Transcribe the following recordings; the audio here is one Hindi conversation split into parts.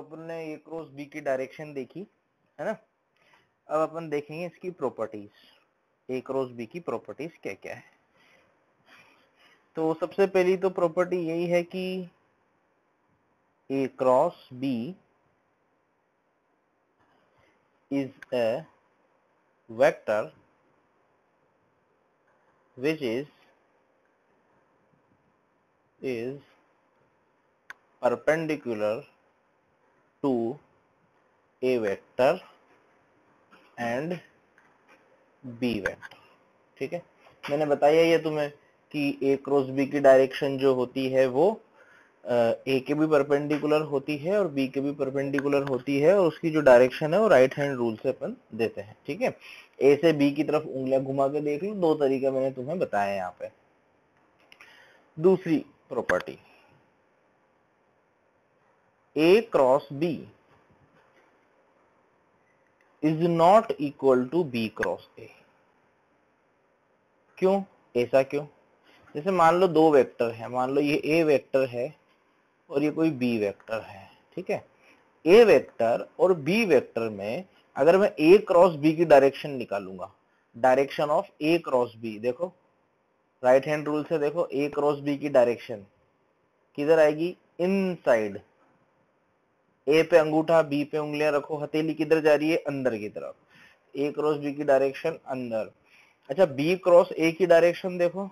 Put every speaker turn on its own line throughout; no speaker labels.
तो अपन ने ए क्रॉस बी की डायरेक्शन देखी, है ना? अब अपन देखेंगे इसकी प्रॉपर्टीज़ ए क्रॉस बी की प्रॉपर्टीज़ क्या क्या है। तो सबसे पहली तो प्रॉपर्टी यही है कि A cross B is a vector which is is perpendicular to a vector and b vector ठीक है? मैंने बताया ये तुम्हें कि a क्रॉस b की डायरेक्शन जो होती है वो ए के भी परपेंडिकुलर होती है और बी के भी परपेंडिकुलर होती है और उसकी जो डायरेक्शन है वो राइट हैंड रूल से अपन देते हैं। ठीक है? ए से बी की तरफ़ उंगलियाँ घुमा के देख लो, दो तरीका मैंने तुम्हें बताया यहाँ पे। दूसरी property A cross B is not equal to B cross A क्यों? ऐसा क्यों? जैसे मान लो दो वेक्टर है, मान लो ये ए वेक्टर है और ये कोई बी वेक्टर है, ठीक है? ए वेक्टर और बी वेक्टर में अगर मैं ए क्रॉस बी की direction निकालूँगा direction of A cross B देखो राइट हैंड रूल से देखो ए क्रॉस बी की डायरेक्शन किधर आएगी? इन साइड ए पे अंगूठा बी पे उंगलियाँ रखो, हथेली किधर जा रही है? अंदर की तरफ़। ए क्रॉस बी की डायरेक्शन अंदर। अच्छा बी क्रॉस ए की डायरेक्शन देखो।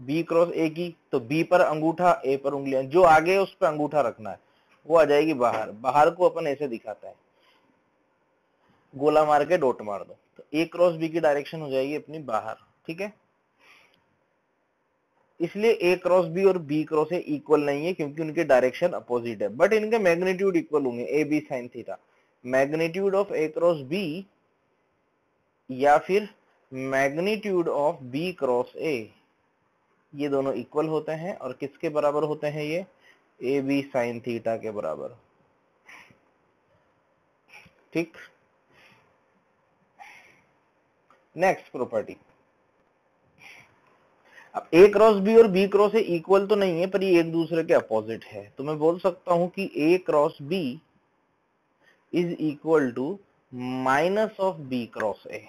बी क्रॉस ए की तो बी पर अंगूठा ए पर उंगलियाँ। जो आगे है, उस पर अंगूठा रखना है। वो आ जाएगी बाहर। बाहर को अपन ऐसे दिखाता है। गोला मार के डोट मार दो। तो ए क्रॉस बी की डायरेक्शन हो जाएगी अपनी बाहर। ठीक है? इसलिए ए क्रॉस बी और बी क्रॉस ए इक्वल नहीं है, क्योंकि उनके डायरेक्शन अपोजिट है। बट इनके मैग्नीट्यूड इक्वल होंगे A B sine theta magnitude of A cross B या फिर magnitude of B cross A ये दोनों इक्वल होते हैं। और किसके बराबर होते हैं ये? ए बी साइन थीटा के बराबर। ठीक? नेक्स्ट प्रॉपर्टी अब ए क्रॉस बी और बी क्रॉस ए इक्वल तो नहीं है, पर ये एक दूसरे के अपोजिट है। तो मैं बोल सकता हूँ कि A cross B is equal to minus of B cross A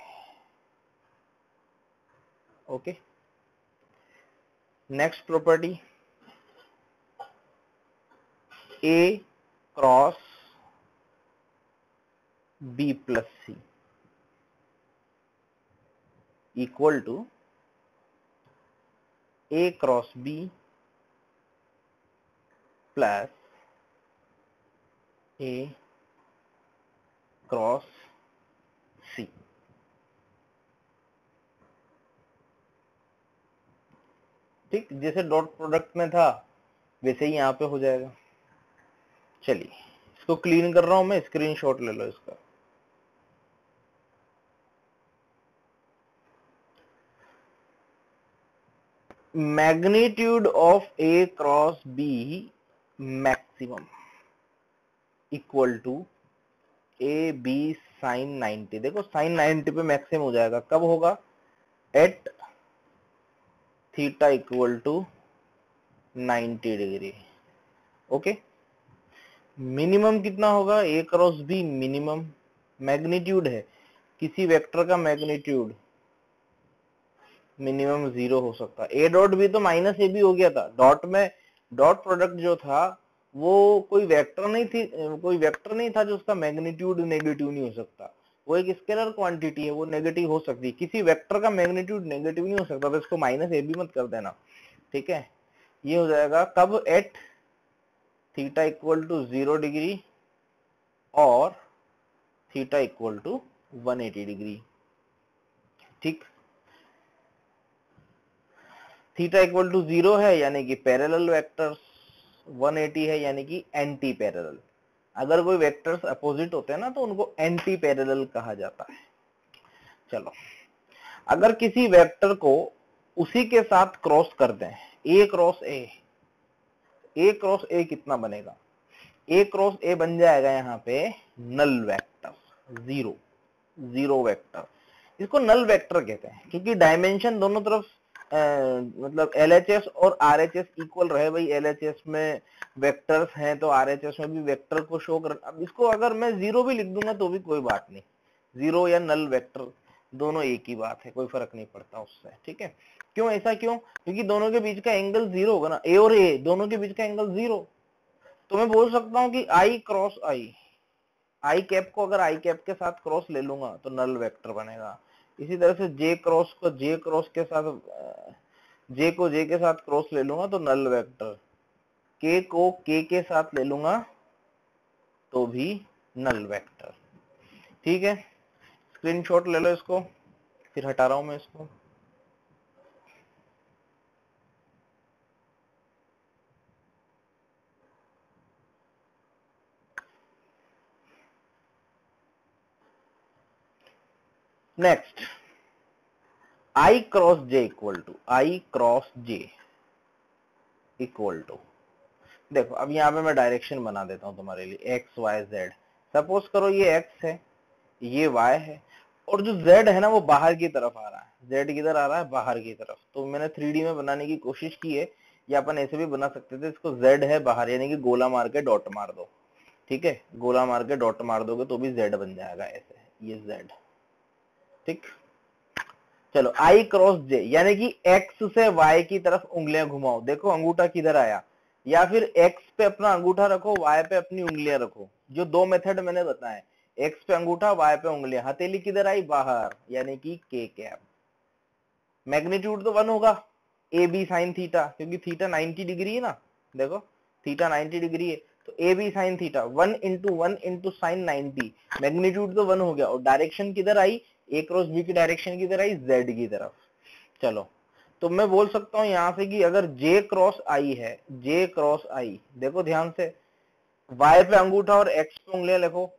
okay next property a cross b plus c equal to a cross b plus a cross c. ठीक, जैसे डॉट प्रोडक्ट में था, वैसे ही यहाँ पे हो जाएगा। चलिए, इसको क्लीन कर रहा हूँ मैं स्क्रीनशॉट ले लो इसका। Magnitude of A cross B maximum equal to A B sine 90 देखो साइन 90 पे मैक्सिमम हो जाएगा। कब होगा? At theta equal to 90 degree okay minimum कितना होगा? A cross B minimum magnitude है। किसी वेक्टर का मैग्नीट्यूड मिनिमम ज़ीरो हो सकता। है ए डॉट भी तो माइनस ए भी हो गया था। डॉट में डॉट प्रोडक्ट जो था, वो कोई वेक्टर नहीं थी, कोई वेक्टर नहीं था जो उसका मैग्नीट्यूड नेगेटिव नहीं हो सकता। वो एक स्केलर क्वांटिटी है, वो नेगेटिव हो सकती है। किसी वेक्टर का मैग्नीट्यूड नेगेटिव नहीं हो सकता तो इसको माइनस ए भी मत कर देना। ठीक है? ये हो जाएगा कब at theta equal to zero degree और थीटा इक्वल टू 180 डिग्री ठीक? थीटा इक्वल टू ज़ीरो है, यानी कि पैरेलल वेक्टर्स 180 है, यानी कि एंटी पैरेलल अगर कोई वेक्टर्स अपोजिट होते हैं ना तो उनको एंटी पैरेलल कहा जाता है। चलो। अगर किसी वेक्टर को उसी के साथ क्रॉस कर दें ए क्रॉस ए ए क्रॉस ए कितना बनेगा? ए क्रॉस ए बन जाएगा यहाँ पे null vector zero zero vector इसको नल वेक्टर कहते हैं, क्योंकि डायमेंशन दोनों तरफ़ मतलब एलएचएस और आरएचएस इक्वल रहे भाई एलएचएस में वेक्टर्स हैं तो आरएचएस में भी वेक्टर को शो कर, अब इसको अगर मैं ज़ीरो भी लिख दूँगा तो भी कोई बात नहीं। ज़ीरो या नल वेक्टर दोनों एक ही बात है, कोई फ़र्क नहीं पड़ता उससे, ठीक है? क्यों, ऐसा क्यों? क्योंकि दोनों के बीच का एंगल ज़ीरो होगा ना ए और ए दोनों के बीच का एंगल ज़ीरो तो मैं बोल सकता हूँ कि आई क्रॉस आई आई कैप को अगर आई कैप के साथ क्रॉस ले लूँगा तो नल वेक्टर बनेगा। इसी तरह से जे क्रॉस को जे क्रॉस के साथ जे को जे के साथ क्रॉस ले लूँगा तो नल वेक्टर के को के के साथ ले लूँगा तो भी नल वेक्टर ठीक है? स्क्रीनशॉट ले लो इसको, फिर हटा रहा हूँ मैं इसको। Next I cross J equal to I cross J equal to देखो, अब यहाँ पे मैं डायरेक्शन बना देता हूँ तुम्हारे लिए एक्स वाई जेड सपोज़ करो ये एक्स है, ये वाई है, और जो जेड है ना, वो बाहर की तरफ़ आ रहा है। जेड किधर आ रहा है? बाहर की तरफ़। तो मैंने थ्री में बनाने की कोशिश की है, या अपन ऐसे भी बना सकते थे, इसको जेड है बाहर, यानी कि गोला मार के डॉट मार दो। ठीक है? गोला मार के डॉट मार दोगे तो भी जेड बन जाएगा, ऐसे ये जेड ठीक? चलो आई क्रॉस जे यानी कि एक्स से वाई की तरफ़ उंगलियाँ घुमाओ। देखो, अंगूठा किधर आया? या फिर एक्स पे अपना अंगूठा रखो वाई पे अपनी उंगलियाँ रखो। जो दो मेथड मैंने बताए। एक्स पे अंगूठा वाई पे उंगलियाँ। हथेली किधर आई? बाहर, यानी कि के कैप मैग्नीट्यूड तो वन होगा। ए बी साइन थीटा क्योंकि थीटा 90 डिग्री है ना? देखो थीटा 90 डिग्री है। तो A B sine theta one into one into sine ninety magnitude तो वन हो गया। और डायरेक्शन किधर आई? ए क्रॉस बी की डायरेक्शन की तरह जेड की तरफ़। चलो तो मैं बोल सकता हूँ यहाँ से कि अगर जे क्रॉस आई है जे क्रॉस आई देखो ध्यान से वाई पे अंगूठा और एक्स पे उंगलियाँ लिखो,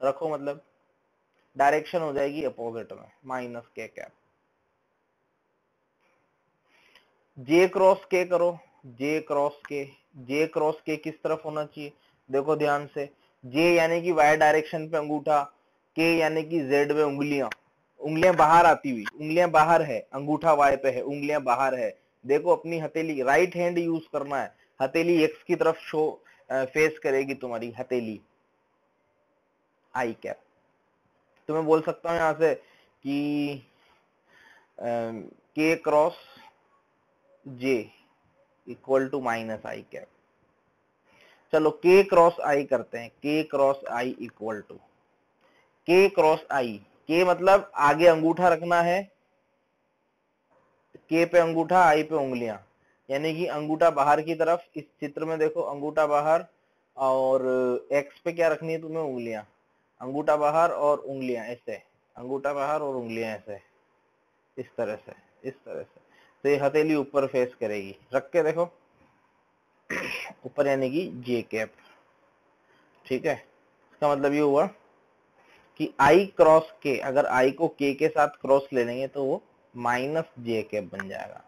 रखो मतलब डायरेक्शन हो जाएगी अपोजिट में माइनस के कैप जे क्रॉस के करो जे क्रॉस के जे क्रॉस के किस तरफ़ होना चाहिए, देखो ध्यान से जे यानी कि वाई डायरेक्शन पे अंगूठा के यानी कि जेड में उंगलियाँ उंगलियाँ बाहर आती हुई, उंगलियाँ बाहर है, अंगूठा वाई पे है, उंगलियाँ बाहर है। देखो अपनी हथेली राइट हैंड यूज़ करना है। हथेली एक्स की तरफ़ शो फेस करेगी तुम्हारी हथेली। आई कैप तो मैं बोल सकता हूँ यहाँ से कि k cross j equal to minus i cap चलो के क्रॉस आई करते हैं। K cross i equal to k cross i. के मतलब आगे अंगूठा रखना है, के पे अंगूठा, आई पे उंगलियाँ। यानी कि अंगूठा बाहर की तरफ़, इस चित्र में देखो, अंगूठा बाहर और एक्स पे क्या रखनी है तुम्हें? उंगलियाँ। अंगूठा बाहर और उंगलियाँ, ऐसे। अंगूठा बाहर और उंगलियाँ, ऐसे। इस तरह से, इस तरह से। तो ये हथेली ऊपर फेस करेगी। रख के देखो। ऊपर यानी कि जे कैप ठीक है? इसका मतलब ये हुआ कि आई क्रॉस के अगर आई को के के साथ क्रॉस ले लेंगे तो वो माइनस जे कैप बन जाएगा।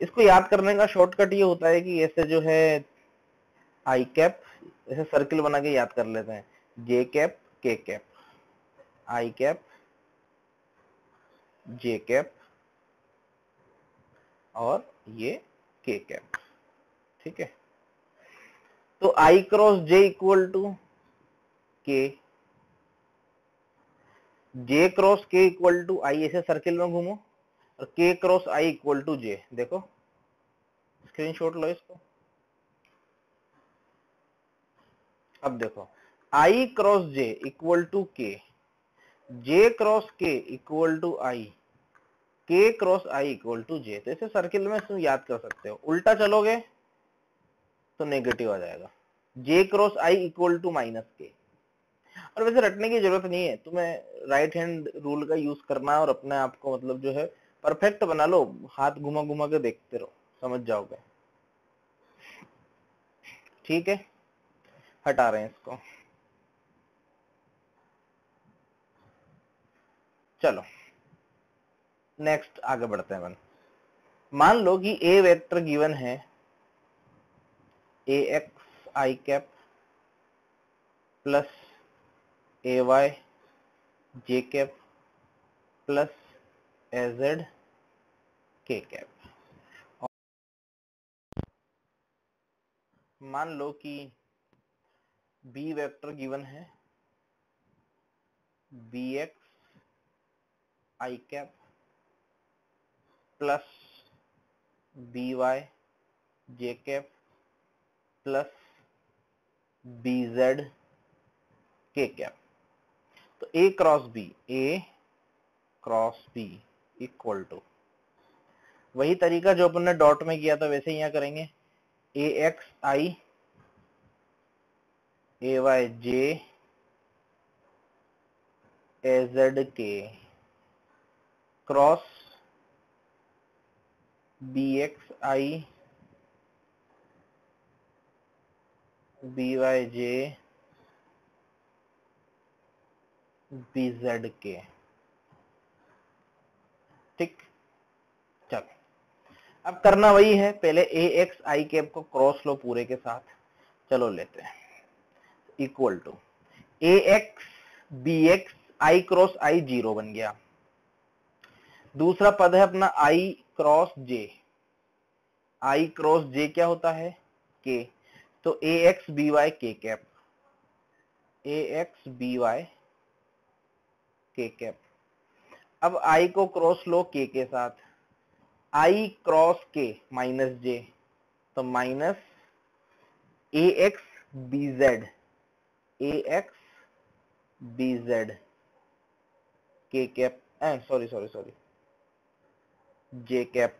इसको याद करने का शॉर्टकट ये होता है कि ऐसे जो है आई कैप ऐसे सर्किल बना के याद कर लेते हैं। J cap k cap i cap j cap और ये के कैप ठीक है? तो i cross j equal to k j cross k equal to i ऐसे सर्किल में घूमो। और k cross i equal to j देखो। स्क्रीनशॉट लो इसको। अब देखो। I cross j equal to k j cross k equal to i k cross i equal to j तो इसे सर्किल में तुम याद कर सकते हो। उल्टा चलोगे तो नेगेटिव आ जाएगा। J cross i equal to minus k और वैसे रटने की ज़रूरत नहीं है। तुम्हें राइट हैंड रूल का यूज़ करना और अपने आप को मतलब जो है परफेक्ट बना लो, हाथ घुमा घुमा के देखते रहो, समझ जाओगे। ठीक है? हटा रहे हैं इसको। चलो नेक्स्ट आगे बढ़ते हैं मान लो कि ए वेक्टर गिवन है a x i cap plus a y j cap plus a z k cap मान लो कि बी वेक्टर गिवन है b x i cap plus b y j cap plus b z k cap तो a cross b a cross b equal to वही तरीका जो अपन ने डॉट में किया था, वैसे ही यहाँ करेंगे। A x i a y j a z k cross b x i b y j b z k. ठीक? चलो। अब करना वही है, पहले ए एक्स आई कैप को क्रॉस लो पूरे के साथ। चलो लेते हैं। Equal to a x b x i cross i zero बन गया। दूसरा पद है अपना आई क्रॉस जे आई क्रॉस जे क्या होता है? के तो a x b y k cap a x b y k cap. अब आई को क्रॉस लो के के साथ। आई क्रॉस के माइनस जे तो minus a x b z a x b z k cap sorry sorry sorry j cap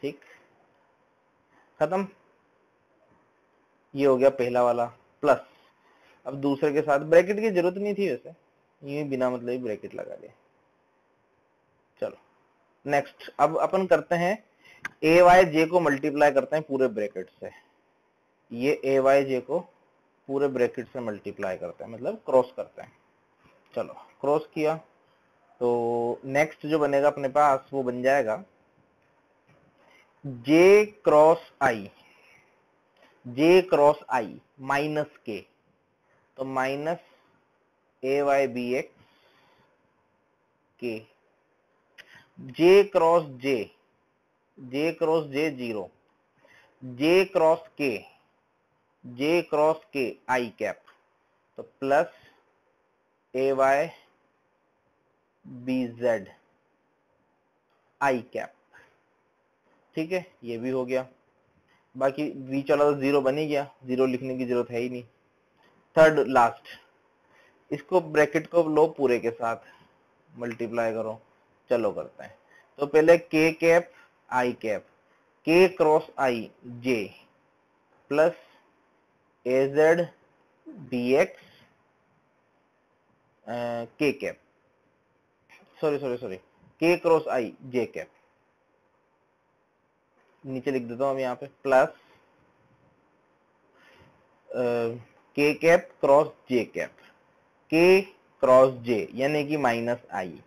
ठीक? खत्म। ये हो गया पहला वाला प्लस अब दूसरे के साथ, ब्रैकेट की ज़रूरत नहीं थी वैसे। ये बिना मतलब ब्रैकेट लगा दे। चलो नेक्स्ट अब अपन करते हैं ए वाई जे को मल्टीप्लाई करते हैं पूरे ब्रैकेट से। ये ए वाई जे को पूरे ब्रैकेट से मल्टीप्लाई करते हैं मतलब क्रॉस करते हैं। चलो क्रॉस किया तो नेक्स्ट जो बनेगा अपने पास, वो बन जाएगा j cross i j cross i minus k तो minus a y b x k j cross j j cross j zero j cross k j cross k i cap तो plus a y b z i cap ठीक है? ये भी हो गया। बाकी वी चला तो ज़ीरो बन ही गया। ज़ीरो लिखने की ज़रूरत है ही नहीं। थर्ड लास्ट इसको ब्रैकेट को लो पूरे के साथ मल्टीप्लाई करो, चलो करते हैं। तो पहले k cap i cap k cross i j plus a z b x k cap sorry sorry sorry k cross i j cap नीचे लिख देता हूँ अब यहाँ पे plus k cap cross j cap k cross j यानी कि minus i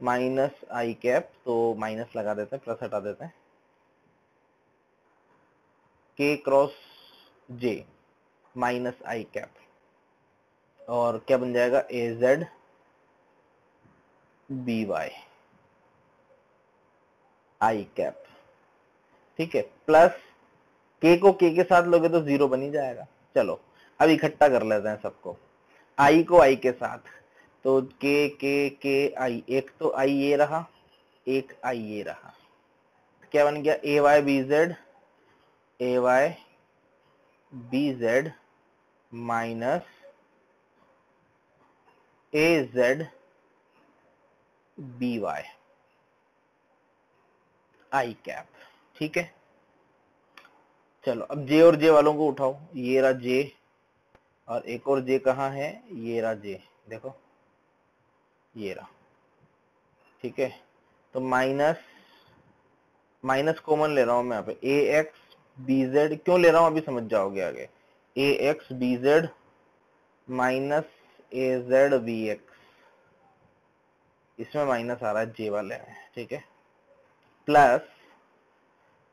minus i cap तो माइनस लगा देते हैं प्लस हटा देते हैं। K cross j minus i cap और क्या बन जाएगा? A z b y i cap ठीक है? प्लस के को के के साथ लोगे तो ज़ीरो बन ही जाएगा। चलो, अब इकट्ठा कर लेते हैं सबको। आई को आई के साथ। तो के के के, आई। एक तो आई ये रहा, एक आई ये रहा। क्या बन गया? A y b z a y b z minus a z b y i cap. ठीक है? चलो, अब जे और जे वालों को उठाओ। ये रहा जे और एक और जे कहाँ है? ये रहा जे, देखो। ये रहा। ठीक है? तो माइनस माइनस कॉमन ले रहा हूँ मैं यहाँ पे। ए एक्स बी जेड, क्यों ले रहा हूँ? अभी समझ जाओगे आगे। A x b z minus a z b x. इसमें माइनस आ रहा है जे वाले में, ठीक है? प्लस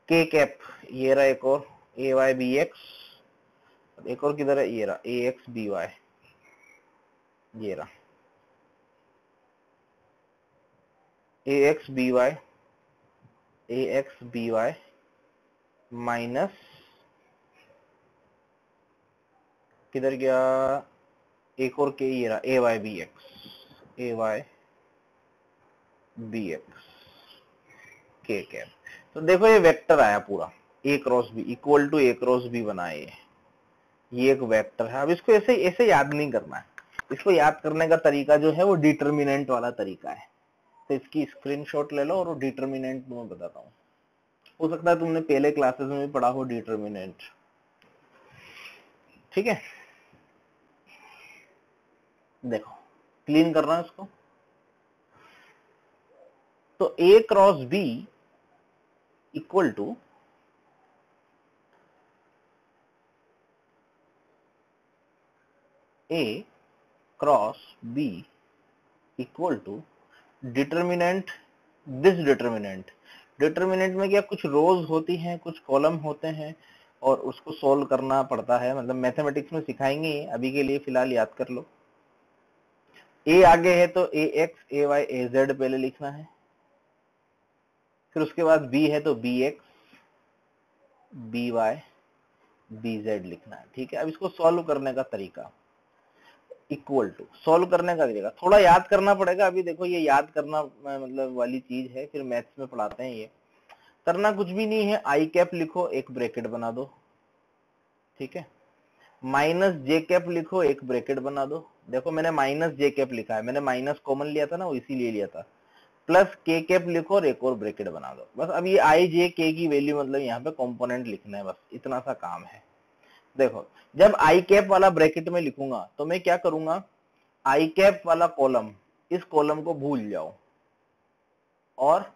के कैप, ये रहा एक और, ए वाई बी एक्स। एक और किधर है? ये रहा। ए एक्स बी वाई ये रहा। A x b y a x b y minus किधर गया? एक और के ये रहा। A y b x a y b x k cap तो देखो ये वेक्टर आया पूरा। A cross b equal to a cross b बनाए ये एक वेक्टर है। अब इसको ऐसे ऐसे याद नहीं करना है। इसको याद करने का तरीका जो है वो डिटर्मिनेंट वाला तरीका है। तो इसकी स्क्रीनशॉट ले लो और डिटर्मिनेंट मैं बताता हूँ। हो सकता है तुमने पहले क्लासेस में भी पढ़ा हो डिटर्मिनेंट ठीक है? देखो क्लीन कर रहा है इसको। तो a cross b equal to a cross b equal to determinant this determinant determinant में क्या कुछ रोज होती हैं, कुछ कॉलम होते हैं, और उसको सोल्व करना पड़ता है। मतलब मैथमेटिक्स में सिखाएँगे अभी के लिए फ़िलहाल याद कर लो। ए आगे है तो a x a y a z पहले लिखना है। फिर उसके बाद बी है तो b x b y b z लिखना है। ठीक है? अब इसको सॉल्व करने का तरीका। इक्वल टू सॉल्व करने का तरीका। थोड़ा याद करना पड़ेगा। अभी देखो ये याद करना मतलब वाली चीज़ है। फिर मैथ्स में पढ़ाते हैं ये। करना कुछ भी नहीं है। आई कैप लिखो, एक ब्रैकेट बना दो। ठीक है? माइनस जे कैप लिखो, एक ब्रैकेट बना दो। देखो, मैंने माइनस जे कैप लिखा है। मैंने माइनस कॉमन लिया था ना इसीलिए लिया था। प्लस के कैप लिखो और एक और ब्रैकेट बना दो। बस अब ये आई जे के की वैल्यू मतलब यहाँ पे कंपोनेंट लिखना है। बस इतना सा काम है। देखो, जब आई कैप वाला ब्रैकेट में लिखूँगा तो मैं क्या करूँगा? आई कैप वाला कॉलम इस कॉलम को भूल जाओ। और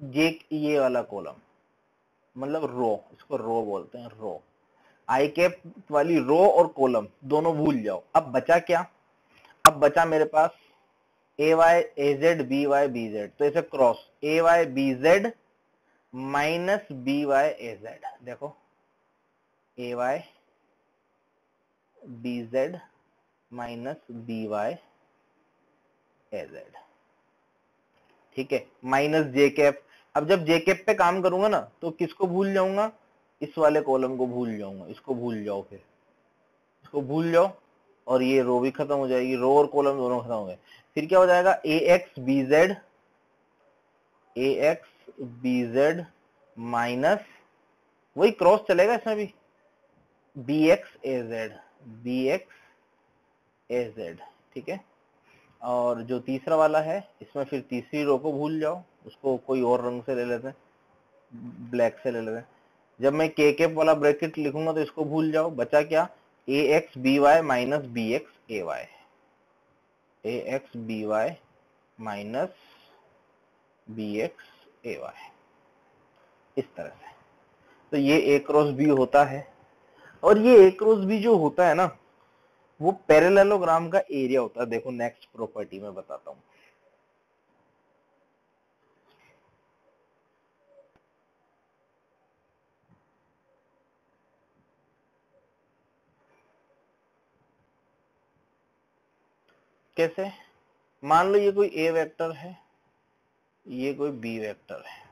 जे ये वाला कॉलम मतलब रो इसको रो बोलते हैं रो आई कैप वाली रो और कॉलम दोनों भूल जाओ। अब बचा क्या? अब बचा मेरे पास a y a z b y b z तो ऐसे cross a y b z minus b y a z देखो a y b z minus b y a z ठीक है? माइनस जे कैप अब जब जे कैप पे काम करूँगा ना तो किसको भूल जाऊँगा? इस वाले कॉलम को भूल जाऊँगा। इसको भूल जाओ फिर। इसको भूल जाओ और ये रो भी खत्म हो जाएगी। रो और कॉलम दोनों खत्म हो गए। फिर क्या हो जाएगा? A x b z a x b z minus वही क्रॉस चलेगा इसमें भी। बी एक्स ए जेड ठीक है? और जो तीसरा वाला है, इसमें फिर तीसरी रो को भूल जाओ, उसको कोई और रंग से ले लेते हैं ब्लैक से ले लेते हैं। जब मैं के केप वाला ब्रैकेट लिखूँगा तो इसको भूल जाओ, बचा क्या? A x b y minus b x a y a x b y minus b x a y इस तरह से। तो ये ए क्रॉस बी होता है। और ये ए क्रॉस बी जो होता है ना, वो पैरेललोग्राम का एरिया होता है। देखो नेक्स्ट प्रॉपर्टी में बताता हूँ। कैसे? मान लो ये कोई ए वेक्टर है, ये कोई बी वेक्टर है।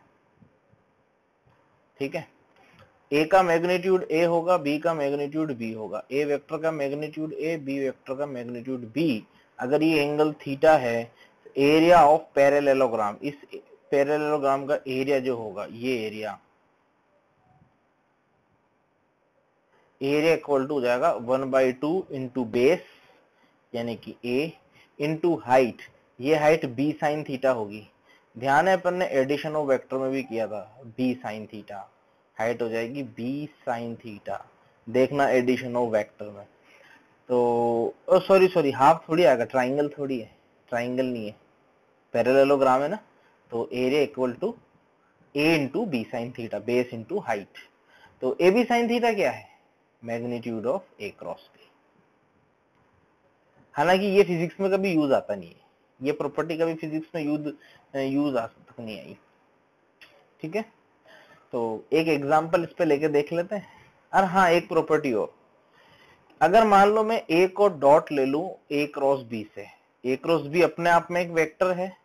ठीक है? ए का मैग्नीट्यूड ए होगा बी का मैग्नीट्यूड बी होगा। ए वेक्टर का मैग्नीट्यूड ए बी वेक्टर का मैग्नीट्यूड बी अगर ये एंगल थीटा है एरिया ऑफ़ पैरेललोग्राम इस पैरेललोग्राम का एरिया जो होगा, ये एरिया एरिया इक्वल टू हो जाएगा one by two into base यानी कि ए इंटू हाइट ये हाइट बी साइन थीटा होगी। ध्यान है, अपन ने एडिशन ऑफ़ वेक्टर में भी किया था बी साइन थीटा हाइट हो जाएगी बी साइन थीटा देखना एडिशन ऑफ़ वेक्टर में। तो सॉरी सॉरी हाफ़ थोड़ी आएगा ट्राइंगल थोड़ी है ट्राइंगल नहीं है। पैरेललोग्राम है ना तो area equal to a into b sine theta base into height तो ए बी साइन थीटा क्या है? Magnitude of a cross b हालाँकि ये फिजिक्स में कभी यूज़ आता नहीं है। ये प्रॉपर्टी कभी फिजिक्स में यूज़ यूज़ आ, तक नहीं आई। ठीक है? तो एक एग्ज़ाम्पल इस पे लेके देख लेते हैं। और हाँ एक प्रॉपर्टी और। अगर मान लो मैं ए को डॉट ले लू ए क्रॉस बी से। ए क्रॉस बी अपने आप में एक वेक्टर है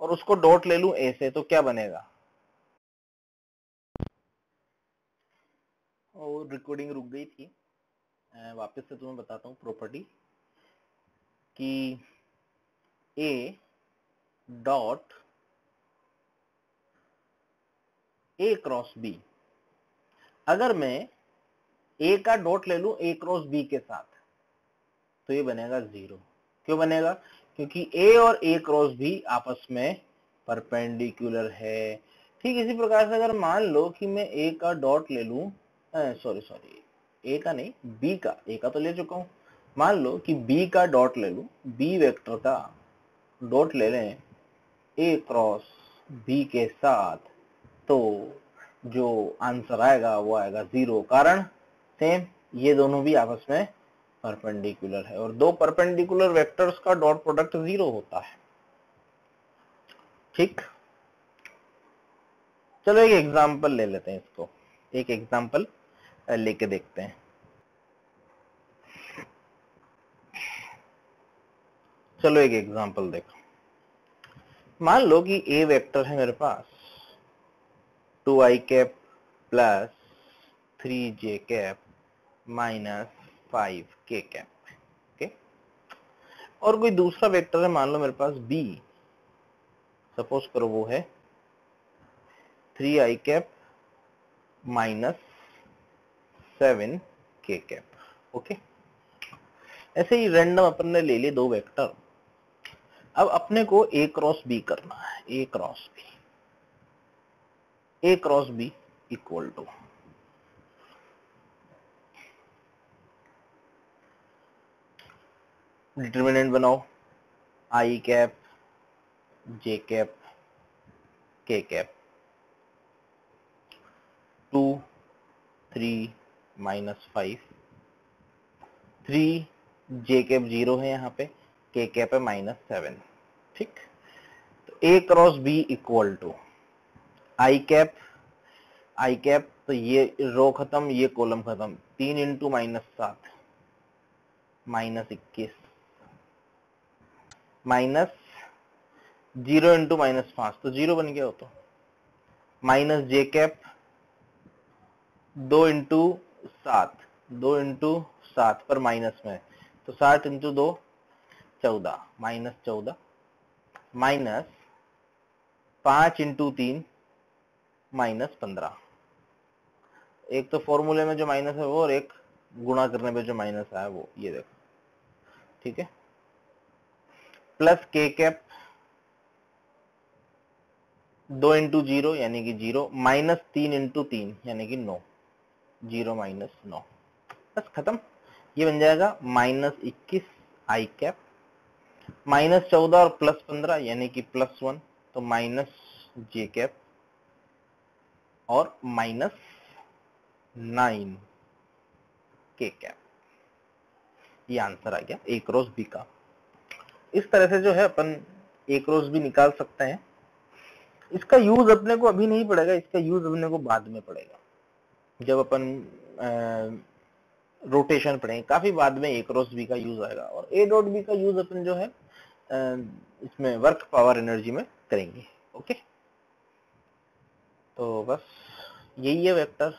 और उसको डॉट ले लू ए से तो क्या बनेगा? और रिकॉर्डिंग रुक गई थी। वापस से तुम्हें बताता हूँ प्रॉपर्टी कि a dot a cross b अगर मैं ए का डॉट ले लू ए क्रॉस बी के साथ तो ये बनेगा ज़ीरो क्यों बनेगा? क्योंकि ए और ए क्रॉस बी आपस में परपेंडिकुलर है। ठीक, इसी प्रकार से अगर मान लो कि मैं ए का डॉट ले लू सॉरी सॉरी ए का नहीं बी का ए का तो ले चुका हूँ। मान लो कि बी का डॉट ले लू बी वेक्टर का डॉट ले लें ए क्रॉस बी के साथ तो जो आंसर आएगा, वो आएगा ज़ीरो कारण सेम ये दोनों भी आपस में परपेंडिकुलर है। और दो परपेंडिकुलर वेक्टर्स का डॉट प्रोडक्ट ज़ीरो होता है। ठीक? चलो एक एग्जांपल ले लेते हैं इसको। एक एग्जांपल लेके देखते हैं। चलो एक एग्जांपल देखो। मान लो कि ए वेक्टर है मेरे पास। Two i cap plus three j cap minus five k cap okay और कोई दूसरा वेक्टर है, मान लो मेरे पास बी सपोज़ करो वो है three i cap minus seven k cap okay ऐसे ही रैंडम अपन ने ले लिए दो वेक्टर अब अपने को ए क्रॉस बी करना है a cross b a cross b equal to determinant बनाओ। I cap j cap k cap two three minus five three j cap zero है यहाँ पे के कैप है माइनस सेवन ठीक? तो a cross b equal to i cap i cap तो ये रो खत्म, ये कॉलम खत्म। तीन इंटू माइनस सात। माइनस इक्कीस। माइनस ज़ीरो इंटू माइनस पाँच। तो ज़ीरो बन गया हो तो। माइनस जे कैप दो इंटू सात। दो इंटू सात पर माइनस में। तो सात इंटू दो, चौदह। माइनस चौदह। माइनस पाँच इंटू तीन। माइनस पंद्रह। एक तो फॉर्मूले में जो माइनस है वो और एक गुणा करने पे जो माइनस आया वो, ये देखो। ठीक है? प्लस के कैप दो इंटू ज़ीरो यानी कि ज़ीरो माइनस तीन इंटू तीन यानी कि नौ। ज़ीरो माइनस नौ। बस खत्म। ये बन जाएगा माइनस इक्कीस आई कैप माइनस चौदह और प्लस पंद्रह यानी कि प्लस वन तो माइनस जे कैप और माइनस नाइन के कैप ये आंसर आ गया एक रोज बी का. इस तरह से जो है अपन एक रोज भी निकाल सकते हैं. इसका यूज़ अपने को अभी नहीं पड़ेगा, इसका यूज़ अपने को बाद में पड़ेगा. जब अपन रोटेशन पढ़ेंगे काफ़ी बाद में एक रोज बी का यूज़ आएगा और ए डॉट बी का यूज़ अपन जो है इसमें वर्क पावर एनर्जी में करेंगे. ओके तो बस यही है वेक्टर।